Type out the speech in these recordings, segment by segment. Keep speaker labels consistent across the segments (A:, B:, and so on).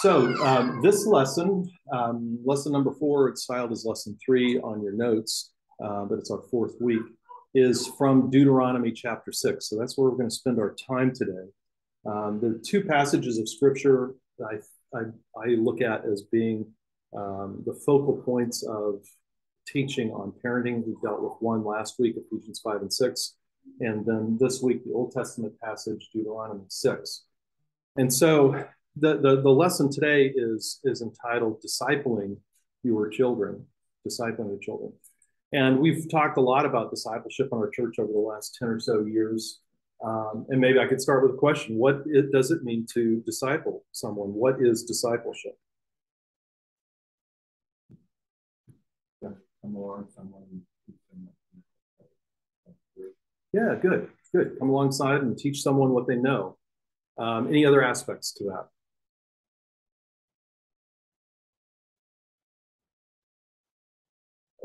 A: So um, this lesson, um, lesson number four, it's styled as lesson three on your notes, uh, but it's our fourth week, is from Deuteronomy chapter six. So that's where we're going to spend our time today. Um, the two passages of scripture I, I, I look at as being um, the focal points of teaching on parenting. We dealt with one last week, Ephesians 5 and 6. And then this week, the Old Testament passage, Deuteronomy 6. And so the, the, the lesson today is, is entitled Discipling Your Children, Discipling Your Children. And we've talked a lot about discipleship in our church over the last 10 or so years. Um, and maybe I could start with a question What it, does it mean to disciple someone? What is discipleship?
B: Come along someone.
A: Yeah, good, good. Come alongside and teach someone what they know. Um, any other aspects to that?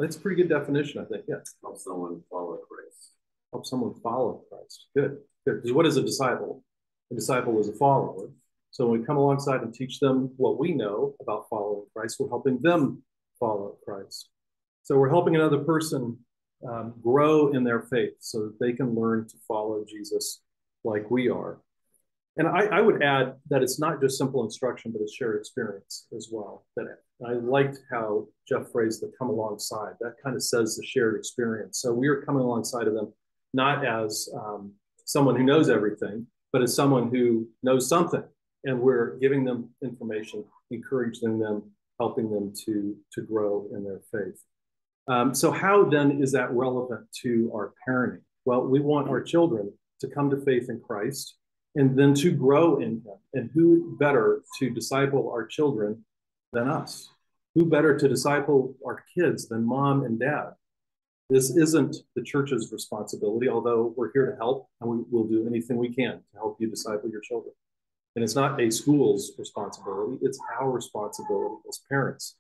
A: That's a pretty good definition, I think. Yeah.
B: Help someone follow Christ.
A: Help someone follow Christ. Good. Good. Because what is a disciple? A disciple is a follower. So when we come alongside and teach them what we know about following Christ, we're helping them follow Christ. So we're helping another person um, grow in their faith so that they can learn to follow Jesus like we are. And I, I, would add that it's not just simple instruction, but it's shared experience as well. That I liked how Jeff phrased the come alongside. That kind of says the shared experience. So we are coming alongside of them not as um, someone who knows everything, but as someone who knows something. And we're giving them information, encouraging them, helping them to, to grow in their faith. Um, so, how then is that relevant to our parenting? Well, we want our children to come to faith in Christ and then to grow in Him. And who better to disciple our children than us? Who better to disciple our kids than mom and dad? This isn't the church's responsibility, although we're here to help and we will do anything we can to help you disciple your children. And it's not a school's responsibility, it's our responsibility as parents.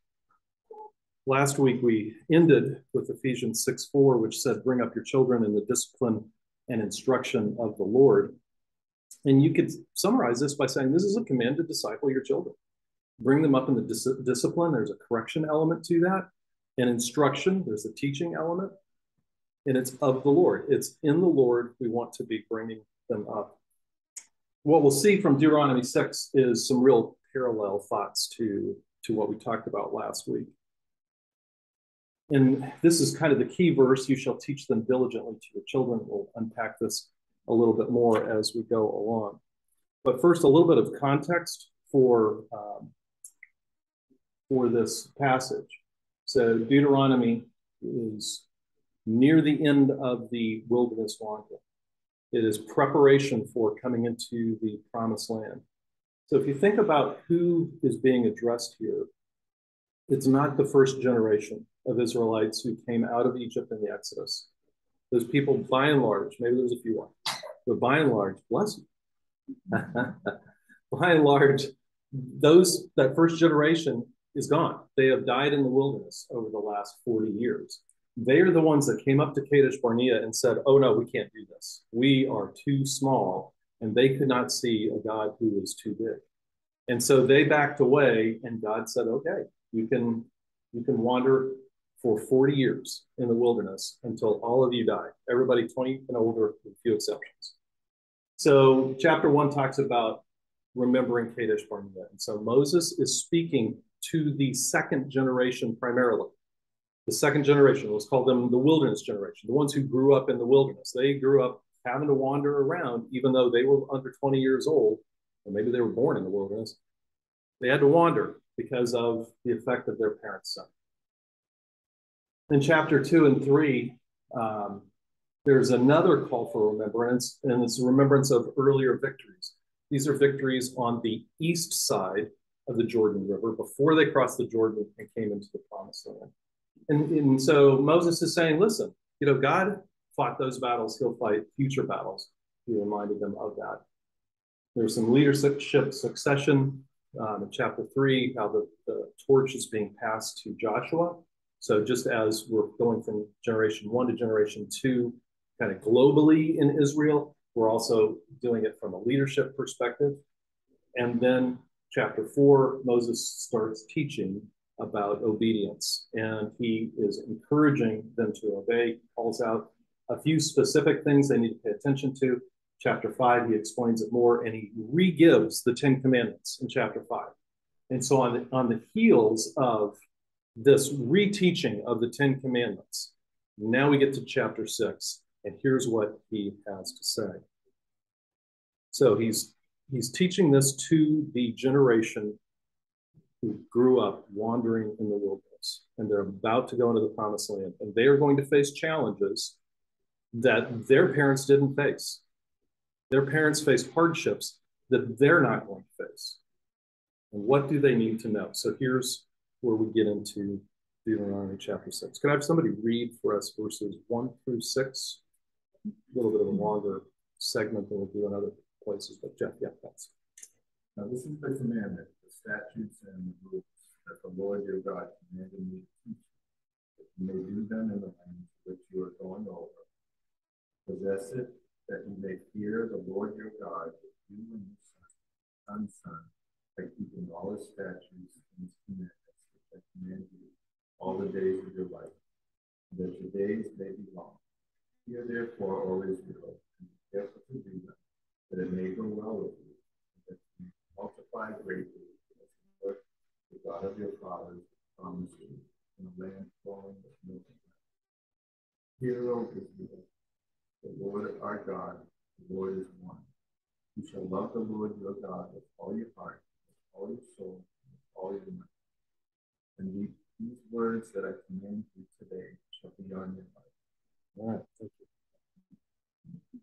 A: Last week we ended with Ephesians 6 4, which said, Bring up your children in the discipline and instruction of the Lord. And you could summarize this by saying this is a command to disciple your children. Bring them up in the dis- discipline. There's a correction element to that. And instruction, there's a teaching element. And it's of the Lord. It's in the Lord we want to be bringing them up. What we'll see from Deuteronomy 6 is some real parallel thoughts to, to what we talked about last week. And this is kind of the key verse you shall teach them diligently to your children. We'll unpack this a little bit more as we go along. But first, a little bit of context for, um, for this passage. So, Deuteronomy is near the end of the wilderness wandering. It is preparation for coming into the promised land. So, if you think about who is being addressed here, it's not the first generation of Israelites who came out of Egypt in the Exodus. Those people, by and large, maybe there's a few more, but by and large, bless you. by and large, those that first generation is gone. They have died in the wilderness over the last 40 years. They are the ones that came up to Kadesh Barnea and said, Oh no, we can't do this. We are too small. And they could not see a God who was too big. And so they backed away, and God said, Okay, you can you can wander for 40 years in the wilderness until all of you die. Everybody 20 and older, with few exceptions. So, chapter one talks about remembering Kadesh Barnea. And so, Moses is speaking to the second generation primarily. The second generation, let's call them the wilderness generation, the ones who grew up in the wilderness. They grew up having to wander around, even though they were under 20 years old, or maybe they were born in the wilderness. They had to wander because of the effect of their parents' sin in chapter two and three, um, there's another call for remembrance, and it's a remembrance of earlier victories. These are victories on the east side of the Jordan River before they crossed the Jordan and came into the promised land. And, and so Moses is saying, listen, you know, God fought those battles, he'll fight future battles. He reminded them of that. There's some leadership succession um, in chapter three, how the, the torch is being passed to Joshua. So just as we're going from generation one to generation two, kind of globally in Israel, we're also doing it from a leadership perspective. And then chapter four, Moses starts teaching about obedience and he is encouraging them to obey, calls out a few specific things they need to pay attention to. Chapter five, he explains it more and he re gives the Ten Commandments in chapter five. And so, on the, on the heels of this reteaching of the Ten Commandments, now we get to chapter six, and here's what he has to say. So he's he's teaching this to the generation who grew up wandering in the wilderness, and they're about to go into the promised land, and they are going to face challenges that their parents didn't face. Their parents faced hardships that they're not going to face. And what do they need to know? So here's where we get into Deuteronomy chapter 6. Could I have somebody read for us verses 1 through 6? A little bit of a longer segment than we'll do in other places, but Jeff, yeah, thanks.
B: Now, this is the commandment, the statutes and the rules that the Lord your God commanded me to teach you, that you may do them in the land which you are going over. Possess it, that you may fear the Lord your God, you and your son, son's son, by keeping all his statutes and his commandments which I command you all the days of your life, that your days may be long. Hear therefore, O Israel, and be careful to do them, that it may go well with you, that you multiply greatly, as Lord, the God of your fathers, promised you, in a land flowing with milk and honey. Hear, O Israel, the Lord our God, the Lord is one. You shall love the Lord your God with all your heart, with all your soul, with all your might. And these, words that I command you today shall be on your heart.
A: All right, thank you.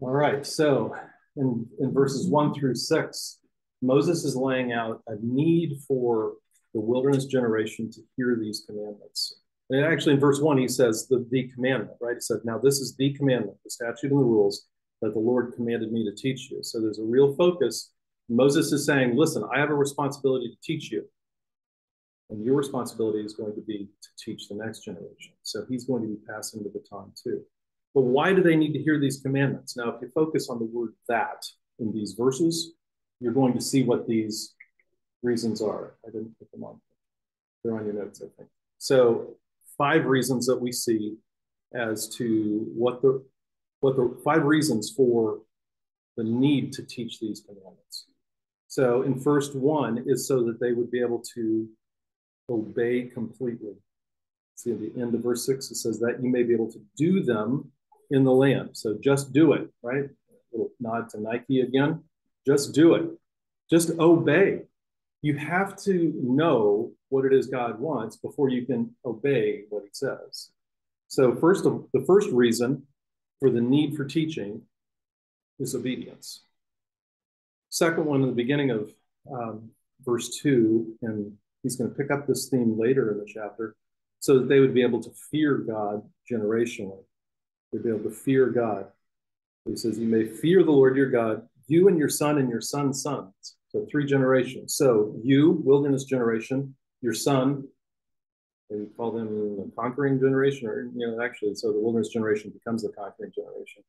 A: All right, so in, in verses one through six, Moses is laying out a need for the wilderness generation to hear these commandments. And actually, in verse one, he says the, the commandment, right? He said, Now this is the commandment, the statute and the rules that the Lord commanded me to teach you. So there's a real focus Moses is saying, listen, I have a responsibility to teach you. And your responsibility is going to be to teach the next generation. So he's going to be passing the baton too. But why do they need to hear these commandments? Now, if you focus on the word that in these verses, you're going to see what these reasons are. I didn't put them on. They're on your notes, I think. So five reasons that we see as to what the what the five reasons for the need to teach these commandments. So in first one is so that they would be able to obey completely. See at the end of verse six, it says that you may be able to do them in the land. So just do it, right? A little nod to Nike again. Just do it. Just obey. You have to know what it is God wants before you can obey what he says. So first of the first reason for the need for teaching is obedience. Second one in the beginning of um, verse 2, and he's going to pick up this theme later in the chapter, so that they would be able to fear God generationally. They'd be able to fear God. He says, You may fear the Lord your God, you and your son and your son's sons. So three generations. So you, wilderness generation, your son, they call them the conquering generation, or you know, actually, so the wilderness generation becomes the conquering generation.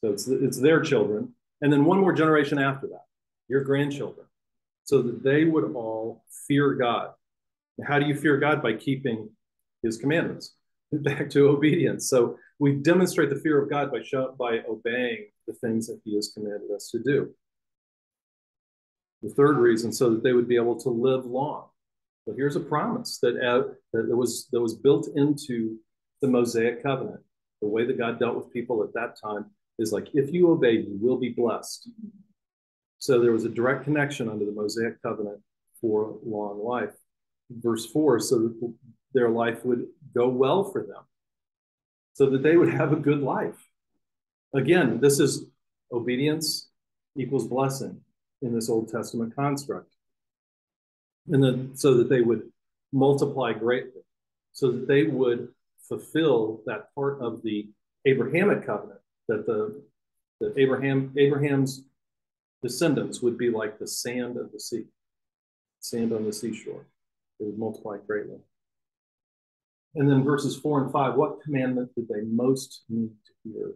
A: So it's it's their children, and then one more generation after that, your grandchildren, so that they would all fear God. How do you fear God? By keeping his commandments. Back to obedience. So we demonstrate the fear of God by, show, by obeying the things that he has commanded us to do. The third reason, so that they would be able to live long. So here's a promise that, uh, that was, that was built into the Mosaic covenant. The way that God dealt with people at that time is like, if you obey, you will be blessed. So there was a direct connection under the Mosaic covenant for long life. Verse 4 so that their life would go well for them, so that they would have a good life. Again, this is obedience equals blessing in this Old Testament construct. And then so that they would multiply greatly, so that they would fulfill that part of the Abrahamic covenant that the that Abraham Abraham's descendants would be like the sand of the sea, sand on the seashore. They would multiply greatly. And then verses four and five, what commandment did they most need to hear?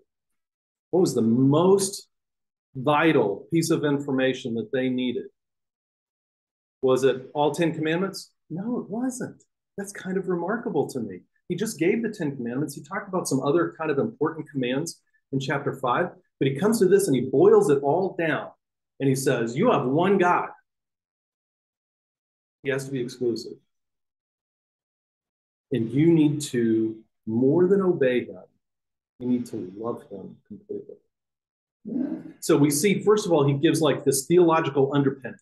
A: What was the most vital piece of information that they needed Was it all 10 commandments? No, it wasn't. That's kind of remarkable to me. He just gave the 10 commandments. He talked about some other kind of important commands in chapter 5, but he comes to this and he boils it all down and he says, You have one God. He has to be exclusive. And you need to, more than obey him, you need to love him completely. So we see, first of all, he gives like this theological underpinning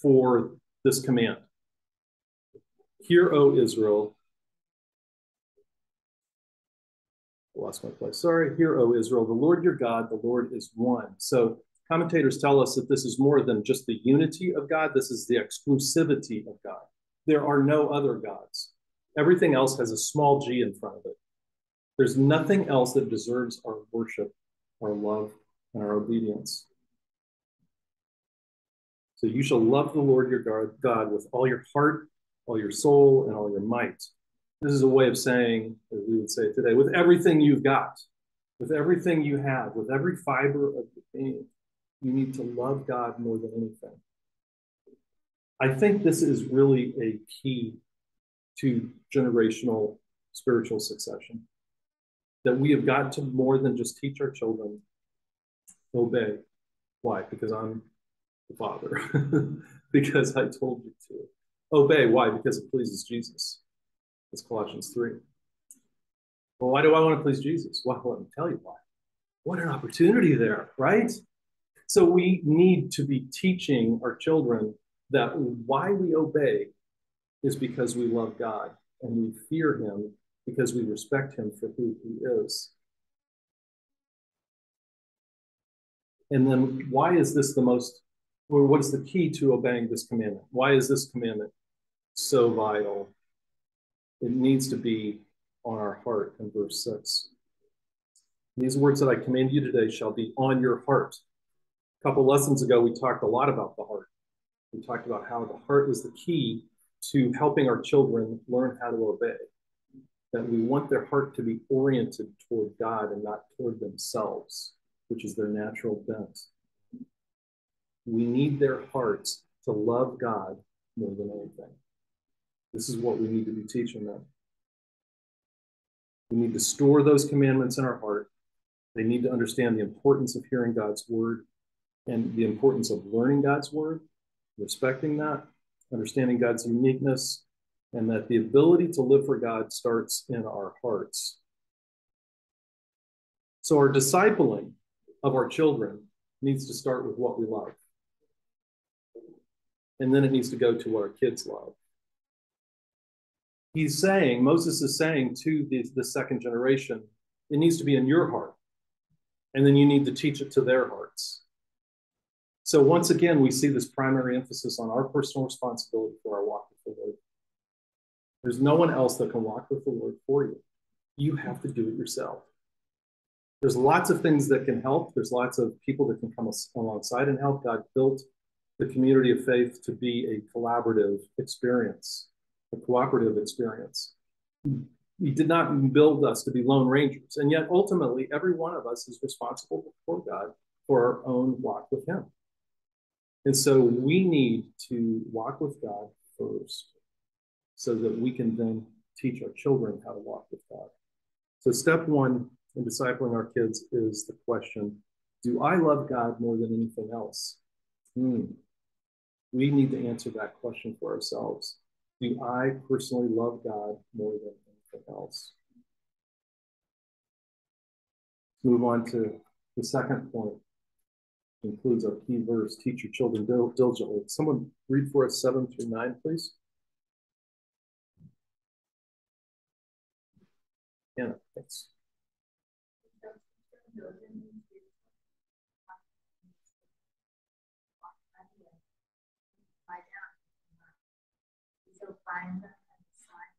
A: for this command. Hear, O Israel. I lost my place. Sorry. Hear, O Israel, the Lord your God, the Lord is one. So commentators tell us that this is more than just the unity of God, this is the exclusivity of God. There are no other gods. Everything else has a small g in front of it. There's nothing else that deserves our worship, our love, and our obedience. So you shall love the Lord your God with all your heart, all your soul, and all your might. This is a way of saying, as we would say today, with everything you've got, with everything you have, with every fiber of your being, you need to love God more than anything. I think this is really a key to generational spiritual succession. That we have got to more than just teach our children obey. Why? Because I'm the Father. because I told you to. Obey. Why? Because it pleases Jesus. That's Colossians 3. Well, why do I want to please Jesus? Well, let me tell you why. What an opportunity there, right? So we need to be teaching our children that why we obey is because we love God and we fear him because we respect him for who he is. And then why is this the most, or what is the key to obeying this commandment? Why is this commandment so vital? It needs to be on our heart in verse 6. These words that I command you today shall be on your heart. A couple lessons ago, we talked a lot about the heart. We talked about how the heart is the key to helping our children learn how to obey. That we want their heart to be oriented toward God and not toward themselves, which is their natural bent. We need their hearts to love God more than anything. This is what we need to be teaching them. We need to store those commandments in our heart. They need to understand the importance of hearing God's word and the importance of learning God's word, respecting that, understanding God's uniqueness, and that the ability to live for God starts in our hearts. So, our discipling of our children needs to start with what we love. And then it needs to go to what our kids love. He's saying, Moses is saying to the, the second generation, it needs to be in your heart. And then you need to teach it to their hearts. So once again, we see this primary emphasis on our personal responsibility for our walk with the Lord. There's no one else that can walk with the Lord for you. You have to do it yourself. There's lots of things that can help. There's lots of people that can come alongside and help. God built the community of faith to be a collaborative experience, a cooperative experience. He did not build us to be lone rangers. And yet, ultimately, every one of us is responsible before God for our own walk with Him. And so we need to walk with God first so that we can then teach our children how to walk with God. So, step one in discipling our kids is the question Do I love God more than anything else? Hmm. We need to answer that question for ourselves. Do I personally love God more than anything else? Let's move on to the second point includes our key verse, teach your children diligently. Someone read for us seven through nine, please. Yeah, thanks. find them and sign.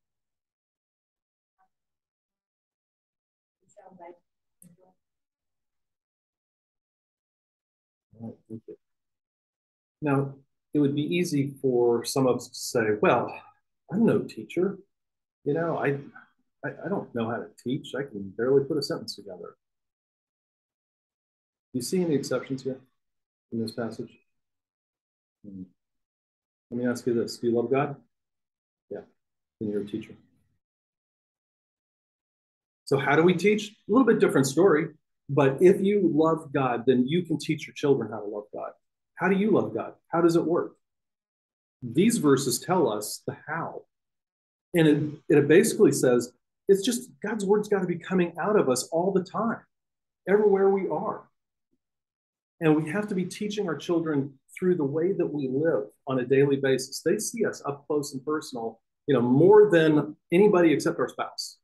A: like Now, it would be easy for some of us to say, well, I'm no teacher. You know, I, I, I don't know how to teach. I can barely put a sentence together. Do you see any exceptions here in this passage? Hmm. Let me ask you this Do you love God? Yeah, then you're a teacher. So, how do we teach? A little bit different story. But if you love God, then you can teach your children how to love God. How do you love God? How does it work? These verses tell us the how. And it, it basically says it's just God's word's got to be coming out of us all the time, everywhere we are. And we have to be teaching our children through the way that we live on a daily basis. They see us up close and personal, you know, more than anybody except our spouse.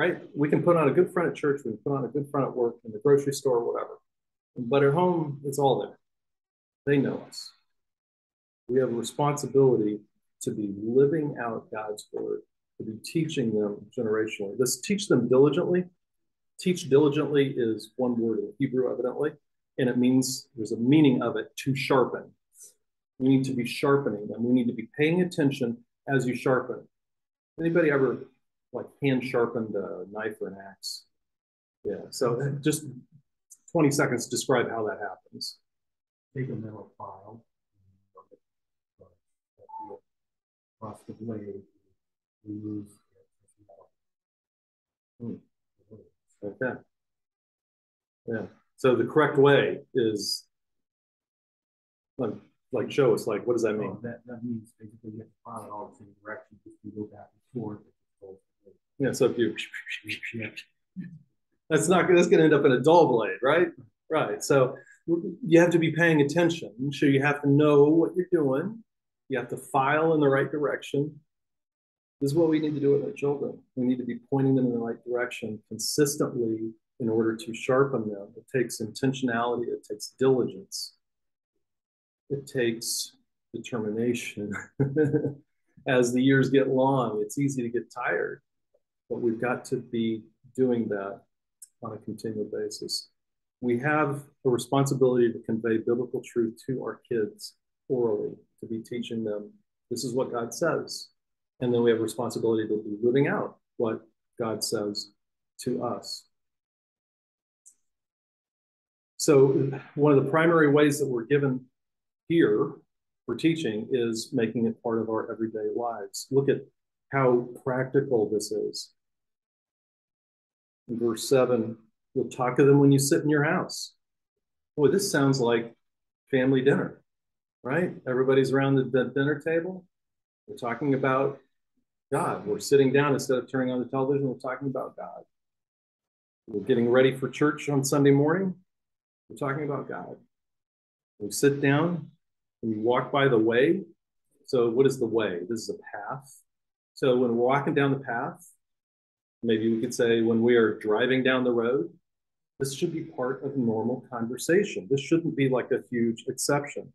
A: Right? We can put on a good front at church, we can put on a good front at work, in the grocery store, whatever. But at home, it's all there. They know us. We have a responsibility to be living out God's word, to be teaching them generationally. This teach them diligently. Teach diligently is one word in Hebrew, evidently, and it means there's a meaning of it to sharpen. We need to be sharpening them. We need to be paying attention as you sharpen. Anybody ever like hand sharpened a knife or an axe? Yeah. So just 20 seconds to describe how that happens.
B: Take a metal file across the blade, remove
A: Hmm. Okay. Yeah. So the correct way is like, like show us like what does that mean?
B: Oh, that, that means basically you have to file it all the same direction, just you go back and forth.
A: Yeah. So if you that's not that's going to end up in a dull blade, right? Right. So you have to be paying attention. So you have to know what you're doing. You have to file in the right direction. This is what we need to do with our children. We need to be pointing them in the right direction consistently in order to sharpen them. It takes intentionality, it takes diligence, it takes determination. As the years get long, it's easy to get tired, but we've got to be doing that on a continual basis. We have a responsibility to convey biblical truth to our kids orally, to be teaching them this is what God says. And then we have a responsibility to be living out what God says to us. So, one of the primary ways that we're given here for teaching is making it part of our everyday lives. Look at how practical this is. Verse 7, you'll talk to them when you sit in your house. Boy, this sounds like family dinner, right? Everybody's around the, dinner table. We're talking about God. We're sitting down instead of turning on the television, we're talking about God. We're getting ready for church on Sunday morning. We're talking about God. We sit down and we walk by the way. So, what is the way? This is a path. So, when we're walking down the path, maybe we could say when we are driving down the road, this should be part of normal conversation. This shouldn't be like a huge exception.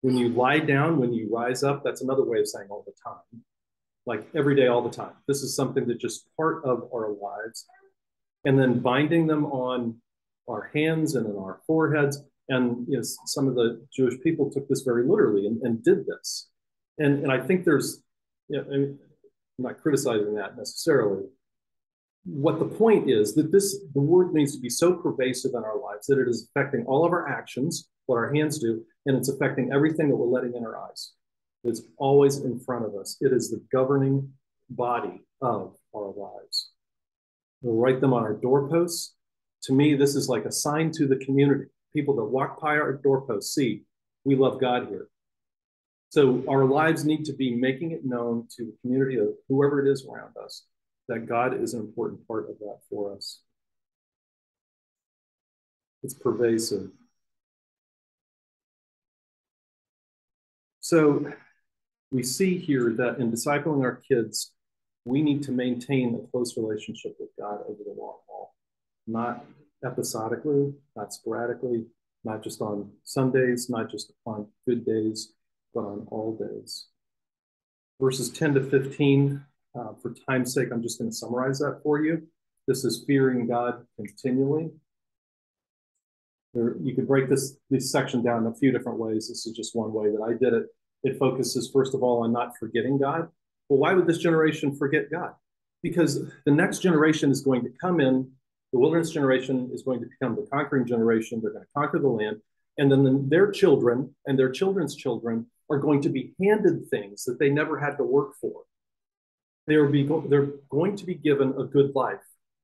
A: When you lie down, when you rise up, that's another way of saying all the time, like every day, all the time. This is something that's just part of our lives. And then binding them on our hands and in our foreheads. And you know, some of the Jewish people took this very literally and, and did this. And, and I think there's, you know, I'm not criticizing that necessarily. What the point is that this the word needs to be so pervasive in our lives that it is affecting all of our actions, what our hands do, and it's affecting everything that we're letting in our eyes. It's always in front of us. It is the governing body of our lives. We'll write them on our doorposts to me, this is like a sign to the community. People that walk by our doorpost see we love God here. So our lives need to be making it known to the community of whoever it is around us that God is an important part of that for us. It's pervasive. So we see here that in discipling our kids, we need to maintain a close relationship with God over the long haul not episodically, not sporadically, not just on Sundays, not just on good days, but on all days. Verses 10 to 15, uh, for time's sake, I'm just going to summarize that for you. This is fearing God continually. There, you could break this, this section down in a few different ways. This is just one way that I did it. It focuses, first of all, on not forgetting God. Well, why would this generation forget God? Because the next generation is going to come in the wilderness generation is going to become the conquering generation. They're going to conquer the land. And then the, their children and their children's children are going to be handed things that they never had to work for. They are be, they're going to be given a good life.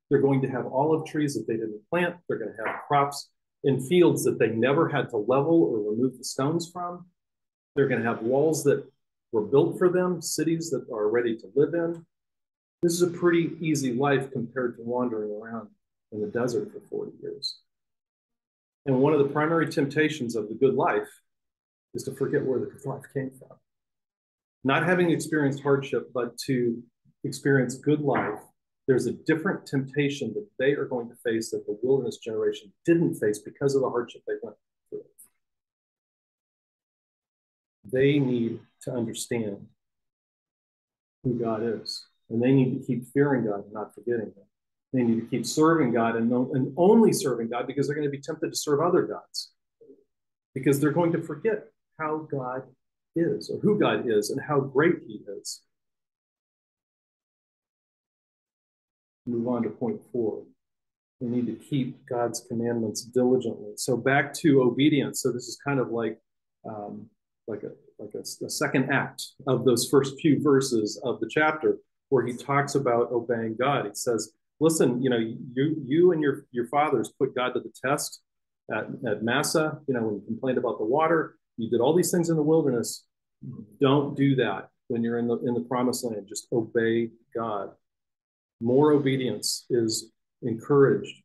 A: They're going to have olive trees that they didn't plant. They're going to have crops in fields that they never had to level or remove the stones from. They're going to have walls that were built for them, cities that are ready to live in. This is a pretty easy life compared to wandering around in the desert for 40 years. And one of the primary temptations of the good life is to forget where the good life came from. Not having experienced hardship, but to experience good life, there's a different temptation that they are going to face that the wilderness generation didn't face because of the hardship they went through. They need to understand who God is, and they need to keep fearing God and not forgetting Him. They need to keep serving God and, no, and only serving God because they're going to be tempted to serve other gods because they're going to forget how God is or who God is and how great He is. Move on to point four. We need to keep God's commandments diligently. So back to obedience. So this is kind of like um, like a like a, a second act of those first few verses of the chapter where he talks about obeying God. He says, listen, you know, you you and your your fathers put God to the test at, at Massah, you know, when you complained about the water, you did all these things in the wilderness. Don't do that when you're in the in the promised land. Just obey God. More obedience is encouraged.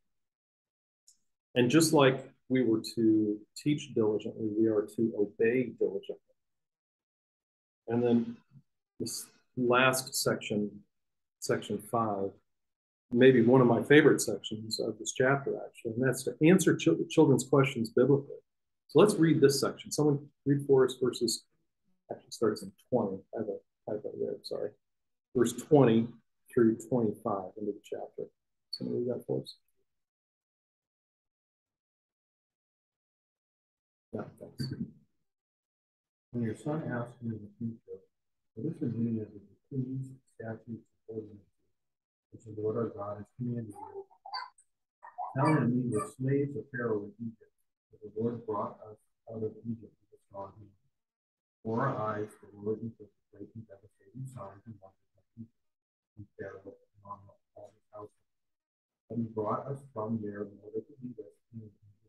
A: And just like we were to teach diligently, we are to obey diligently. And then this last section, section five, maybe one of my favorite sections of this chapter, actually, and that's to answer ch children's questions biblically. So let's read this section. Someone read for us verses, actually starts in 20. I have a typo there, sorry. Verse 20 through 25 into the chapter. Someone read that for us.
B: Yeah, thanks. When your son asks you in the future, what is the meaning of the decrees, statutes, ordinances which the Lord our God has commanded you. Tell him we were slaves of Pharaoh in Egypt, but the Lord brought us out of Egypt with a strong hand. For our eyes, the Lord the great and devastating signs and wonders of and he brought us from there in order to lead us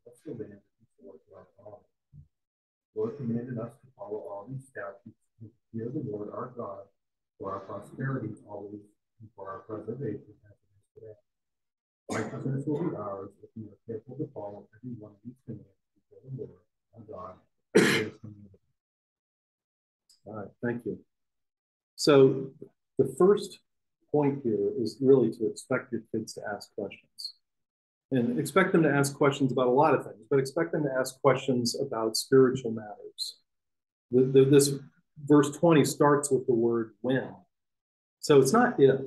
B: us the land to our fathers. The Lord commanded us to follow all these statutes and fear the Lord our God for our prosperity always and for our preservation as it is today. Righteousness will be ours if we are careful to follow every one of these commands before the Lord our God.
A: All right, thank you. So the first point here is really to expect your kids to ask questions. And expect them to ask questions about a lot of things, but expect them to ask questions about spiritual matters. The, the, this verse 20 starts with the word when. So it's not if,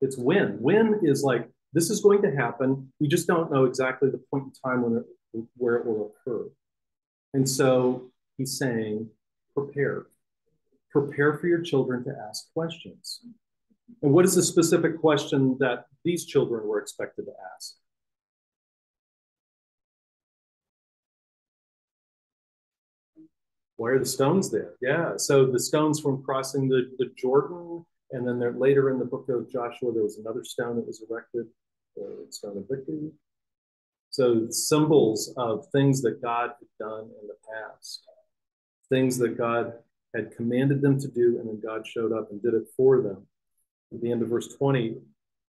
A: it's when. When is like, this is going to happen. We just don't know exactly the point in time when it, where it will occur. And so he's saying, prepare. Prepare for your children to ask questions. And what is the specific question that these children were expected to ask? Why are the stones there? Yeah, so the stones from crossing the, the Jordan and then there, later in the book of Joshua, there was another stone that was erected, the stone of victory. So symbols of things that God had done in the past, things that God had commanded them to do, and then God showed up and did it for them. At the end of verse 20,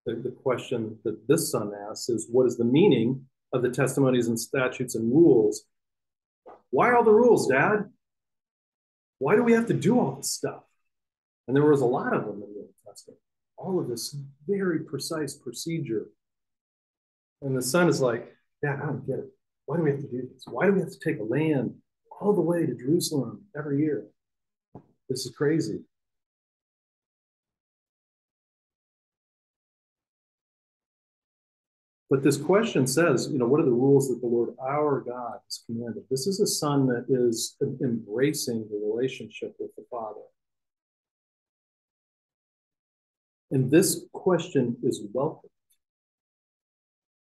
A: the, the question that this son asks is, what is the meaning of the testimonies and statutes and rules? Why all the rules, Dad? Why do we have to do all this stuff? And there was a lot of them in the Old Testament. All of this very precise procedure. And the son is like, Dad, I don't get it. Why do we have to do this? Why do we have to take a land all the way to Jerusalem every year? This is crazy. But this question says, you know, what are the rules that the Lord our God has commanded? This is a son that is embracing the relationship with the Father. And this question is welcome.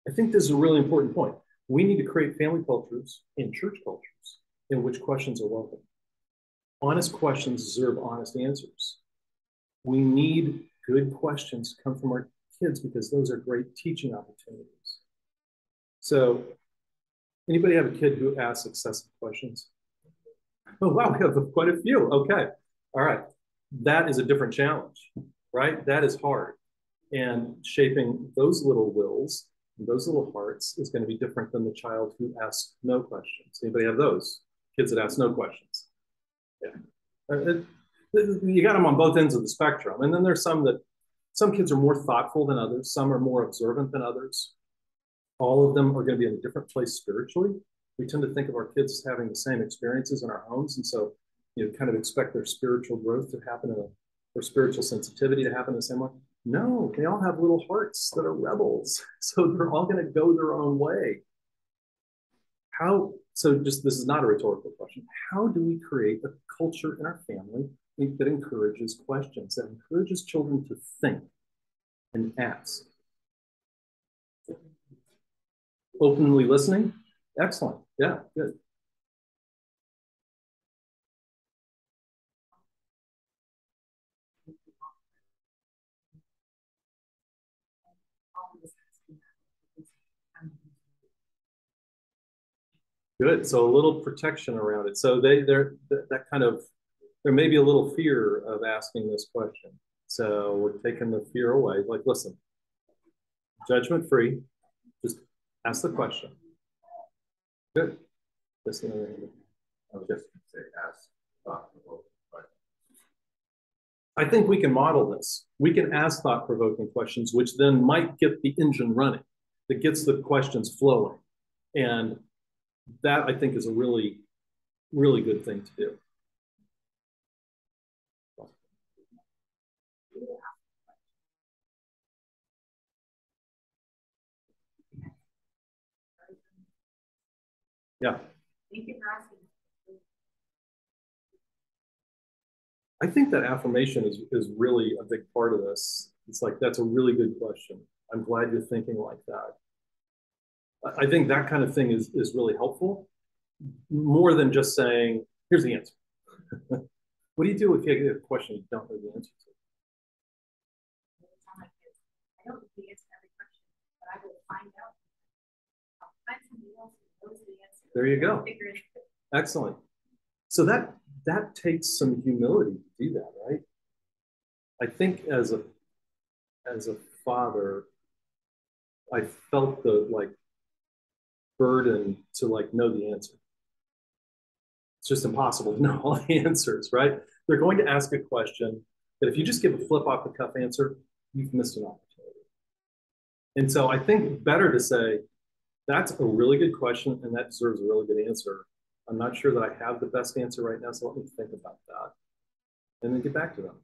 A: I think this is a really important point. We need to create family cultures and church cultures in which questions are welcome. honest questions deserve honest answers. We need good questions to come from our kids because those are great teaching opportunities. So, anybody have a kid who asks excessive questions? Oh, wow, we have quite a few. Okay. All right. That is a different challenge, right? That is hard. And shaping those little wills, those little hearts is going to be different than the child who asks no questions. Anybody have those? Kids that ask no questions. Yeah. Uh, you got them on both ends of the spectrum. And then there's some that some kids are more thoughtful than others, some are more observant than others. All of them are going to be in a different place spiritually. We tend to think of our kids as having the same experiences in our homes. And so, you know, kind of expect their spiritual growth to happen in a, or spiritual sensitivity to happen the same way. No, they all have little hearts that are rebels. So they're all going to go their own way. How, so just this is not a rhetorical question. How do we create a culture in our family that encourages questions, that encourages children to think and ask? Openly listening? Excellent. Yeah, good. Good. So a little protection around it. So they they're that kind of there may be a little fear of asking this question. So we're taking the fear away. Like, listen, judgment free. Just ask the question. Good. Listen.
B: I was just going to say ask thought
A: I think we can model this. We can ask thought provoking questions, which then might get the engine running, that gets the questions flowing. And that I think is a really, really good thing to do. Yeah. I think that affirmation is, is really a big part of this. It's like, that's a really good question. I'm glad you're thinking like that. I think that kind of thing is, is really helpful more than just saying, here's the answer. what do you do if you get a question you don't know the answer to? I don't know the answer to every question, but I will find out. I'll find somebody else who knows the answer. There you go. Excellent. So that that takes some humility to do that, right? I think as a as a father, I felt the like burden to like know the answer. It's just impossible to know all the answers, right? They're going to ask a question that if you just give a flip off the cuff answer, you've missed an opportunity. And so I think better to say, that's a really good question and that deserves a really good answer. I'm not sure that I have the best answer right now, so let me think about that and then get back to them.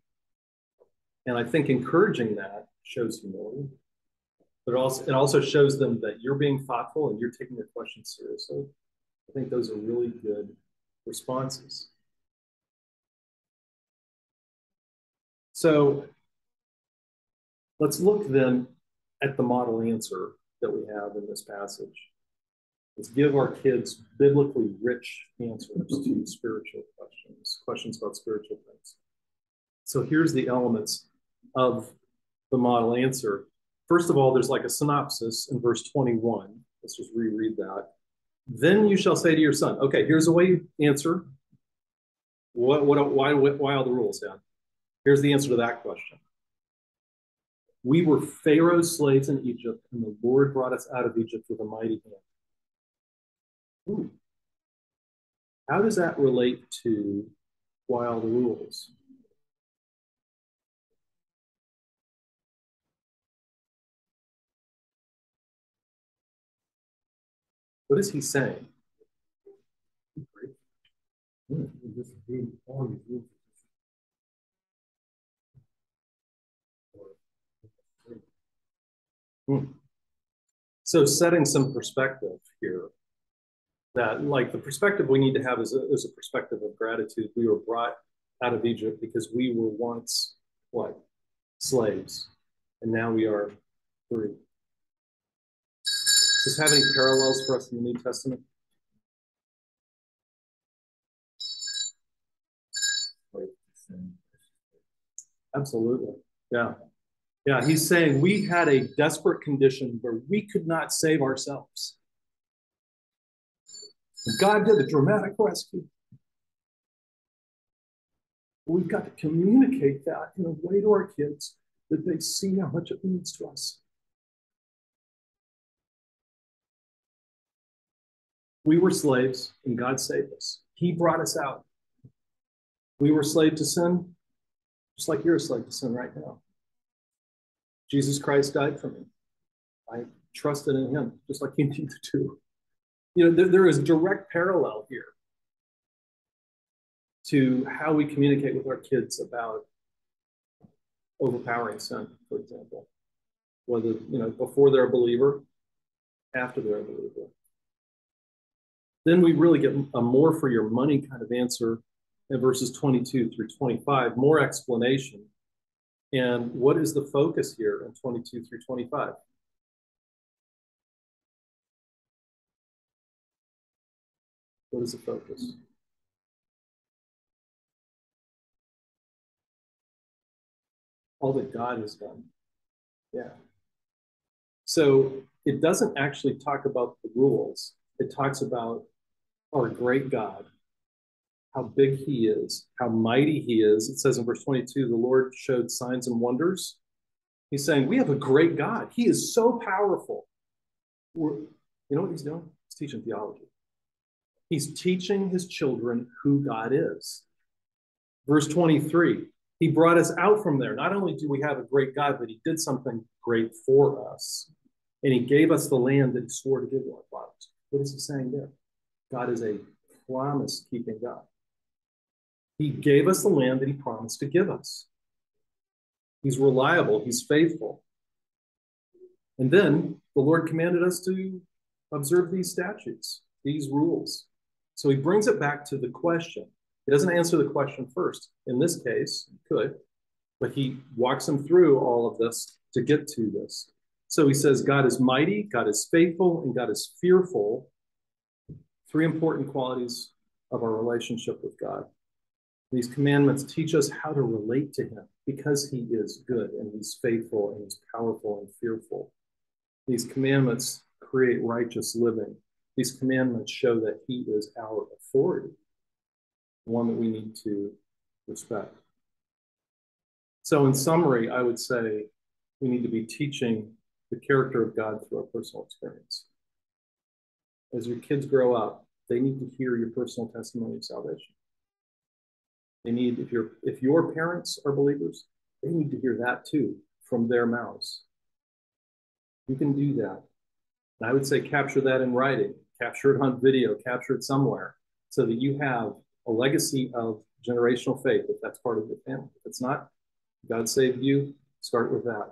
A: And I think encouraging that shows humility but it also, it also shows them that you're being thoughtful and you're taking their questions seriously. I think those are really good responses. So let's look then at the model answer that we have in this passage. Let's give our kids biblically rich answers to spiritual questions, questions about spiritual things. So here's the elements of the model answer First of all, there's like a synopsis in verse 21. Let's just reread that. Then you shall say to your son, okay, here's a way you answer. What, what, why, why all the rules? Yeah. Here's the answer to that question. We were Pharaoh's slaves in Egypt, and the Lord brought us out of Egypt with a mighty hand. Ooh. How does that relate to wild rules? What is he saying? Hmm. So setting some perspective here that like the perspective we need to have is a, is a perspective of gratitude. We were brought out of Egypt because we were once what? Slaves. And now we are free. Does this have any parallels for us in the New Testament? Absolutely. Yeah. Yeah. He's saying we had a desperate condition where we could not save ourselves. God did a dramatic rescue. We've got to communicate that in a way to our kids that they see how much it means to us. We were slaves and God saved us. He brought us out. We were slave to sin, just like you're a slave to sin right now. Jesus Christ died for me. I trusted in him, just like you need to do. You know, there, there is direct parallel here to how we communicate with our kids about overpowering sin, for example. Whether, you know, before they're a believer, after they're a believer. Then we really get a more for your money kind of answer in verses 22 through 25, more explanation. And what is the focus here in 22 through 25? What is the focus? All that God has done. Yeah. So it doesn't actually talk about the rules. It talks about our great God, how big he is, how mighty he is. It says in verse 22 the Lord showed signs and wonders. He's saying, We have a great God. He is so powerful. We're, you know what he's doing? He's teaching theology. He's teaching his children who God is. Verse 23 He brought us out from there. Not only do we have a great God, but he did something great for us. And he gave us the land that he swore to give to our fathers. What is he saying there? God is a promise keeping God. He gave us the land that he promised to give us. He's reliable, he's faithful. And then the Lord commanded us to observe these statutes, these rules. So he brings it back to the question. He doesn't answer the question first. In this case, he could, but he walks them through all of this to get to this. So he says, God is mighty, God is faithful, and God is fearful three important qualities of our relationship with God. These commandments teach us how to relate to Him because He is good and He's faithful and He's powerful and fearful. These commandments create righteous living. These commandments show that He is our authority, one that we need to respect. So, in summary, I would say we need to be teaching the character of God through our personal experience. As your kids grow up, they need to hear your personal testimony of salvation. They need, if your if your parents are believers, they need to hear that too from their mouths. You can do that. And I would say capture that in writing, capture it on video, capture it somewhere, so that you have a legacy of generational faith if that's part of your family. If it's not, God saved you, start with that.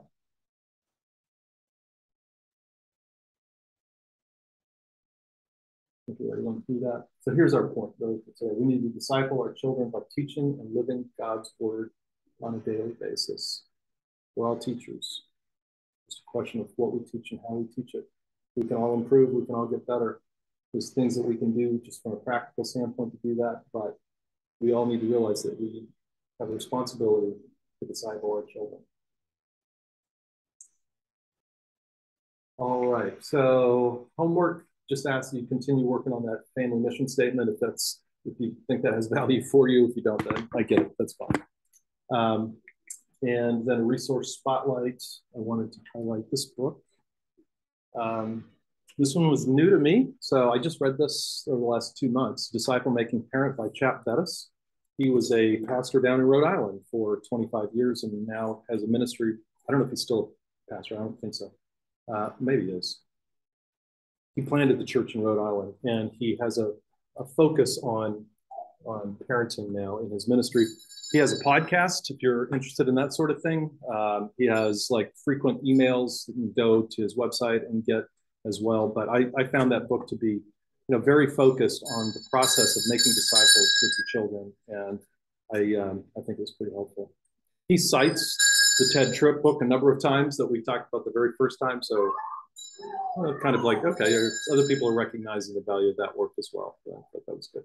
A: Think we already went through that. So here's our point, though. We need to disciple our children by teaching and living God's word on a daily basis. We're all teachers. It's a question of what we teach and how we teach it. We can all improve, we can all get better. There's things that we can do just from a practical standpoint to do that, but we all need to realize that we have a responsibility to disciple our children. All right, so homework just ask that you continue working on that family mission statement if that's if you think that has value for you. If you don't, then I get it. That's fine. Um, and then a resource spotlight. I wanted to highlight this book. Um, this one was new to me, so I just read this over the last two months. Disciple Making Parent by Chap Bettis. He was a pastor down in Rhode Island for 25 years and now has a ministry. I don't know if he's still a pastor. I don't think so. Uh, maybe he is he planted the church in Rhode Island, and he has a, a focus on on parenting now in his ministry. He has a podcast if you're interested in that sort of thing. Um, he has like frequent emails that you can go to his website and get as well. But I, I found that book to be, you know, very focused on the process of making disciples with your children, and I um, I think it's pretty helpful. He cites the Tedd Tripp book a number of times that we talked about the very first time, so kind of like, okay, other people are recognizing the value of that work as well. So that was good.